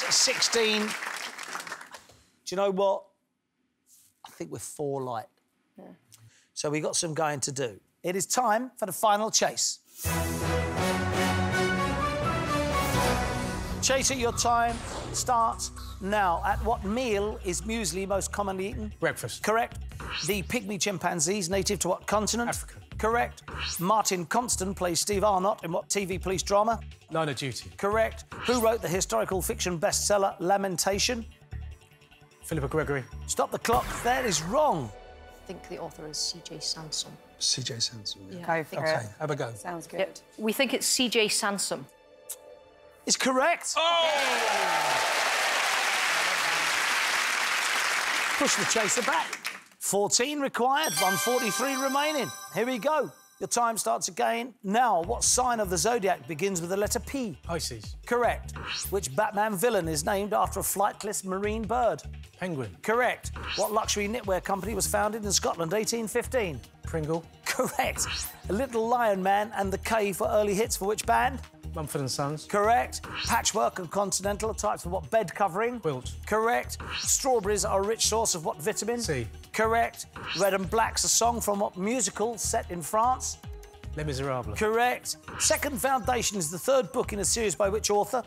That's 16. Do you know what? I think we're four light. So we got some going to do. It is time for the final chase. Chaser, your time starts now. At what meal is muesli most commonly eaten? Breakfast. Correct. The pygmy chimpanzees native to what continent? Africa. Correct. Martin Compston plays Steve Arnott in what TV police drama? Line of duty. Correct. Who wrote the historical fiction bestseller Lamentation? Philippa Gregory. Stop the clock. That is wrong. I think the author is C.J. Sansom. CJ Sansom. Yeah. Go for Okay, it. have a go. Sounds good. Yep. We think it's C.J. Sansom. Is correct. Oh! Push the chaser back. 14 required, 143 remaining. Here we go. Your time starts again. Now, what sign of the zodiac begins with the letter P? Pisces. Correct. Which Batman villain is named after a flightless marine bird? Penguin. Correct. What luxury knitwear company was founded in Scotland, 1815? Pringle. Correct. A Little Lion Man and The Cave were early hits for which band? Mumford and Sons. Correct. Patchwork and continental are types of what bed covering? Quilt. Correct. Strawberries are a rich source of what vitamin? C. Correct. Red and Black's a song from what musical set in France? Les Miserables. Correct. Second Foundation is the third book in a series by which author?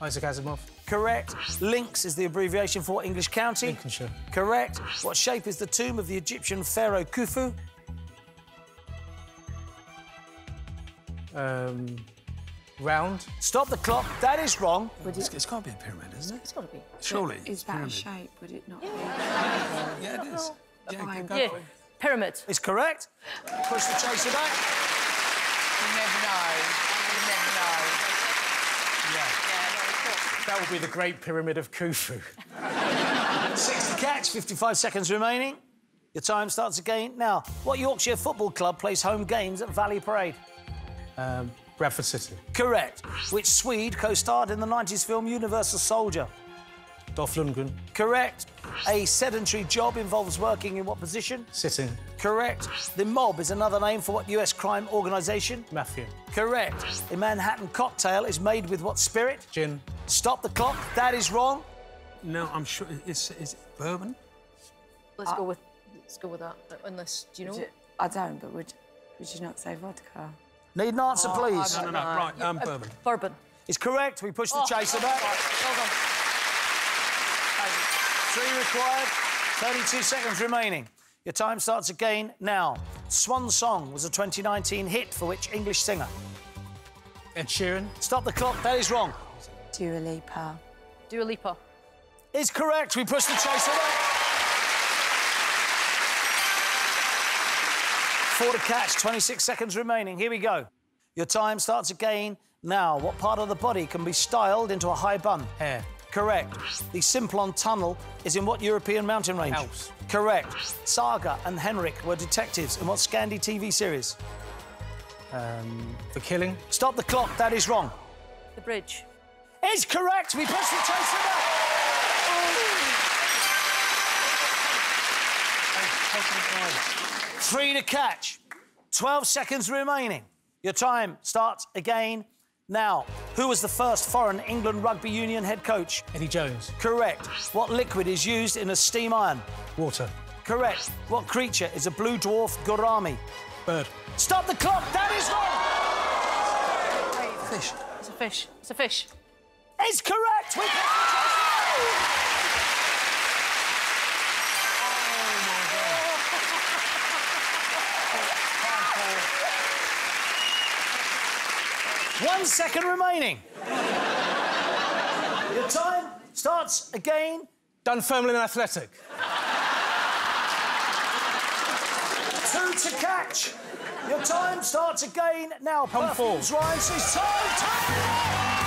Isaac Asimov. Correct. Lincs is the abbreviation for English county? Lincolnshire. Correct. What shape is the tomb of the Egyptian pharaoh Khufu? Um, round. Stop the clock. That is wrong. It's, it's got to be a pyramid, isn't it? It's got to be. Surely. Is that a shape? Would it not be? Yeah, it is. Yeah, Yeah. Pyramid. It's correct. Push the chaser back. You never know. You never know. Yeah. yeah That would be the Great Pyramid of Khufu. 60 catch, 55 seconds remaining. Your time starts again. Now, what Yorkshire football club plays home games at Valley Parade? Um, Bradford City. Correct. Which Swede co-starred in the 90s film Universal Soldier? Dolph Lundgren. Correct. A sedentary job involves working in what position? Sitting. Correct. The mob is another name for what US crime organisation? Mafia. Correct. A Manhattan cocktail is made with what spirit? Gin. Stop the clock. That is wrong. No, I'm sure. It's, is it bourbon? Let's go uh, with. Let's go with that. Unless do you know? Would you- I don't, but would would you not say vodka? Need an answer, please. No, no, no. Right, um, bourbon. Bourbon. It's correct. We push the Oh, chaser back. Well done. Three required. 32 seconds remaining. Your time starts again now. Swan Song was a 2019 hit for which English singer? Ed Sheeran. Stop the clock. That is wrong. Dua Lipa. Dua Lipa. Is correct. We push the chaser back. Four to catch. 26 seconds remaining. Here we go. Your time starts again now. What part of the body can be styled into a high bun? Hair. Correct. The Simplon Tunnel is in what European mountain range? Alps. Correct. Saga and Henrik were detectives in what Scandi TV series? Um, the Killing. Stop the clock. That is wrong. The bridge. Is correct. We push the chaser back. Three to catch. 12 seconds remaining. Your time starts again now. Who was the first foreign England Rugby Union head coach? Eddie Jones. Correct. What liquid is used in a steam iron? Water. Correct. What creature is a blue dwarf gourami? Bird. Stop the clock. That is wrong. Fish. It's a fish. It's a fish. It's correct. One second remaining. Your time starts again. Done firmly Dunfermline Athletic. Two to catch. Your time starts again now. Come Rhymes is time. time.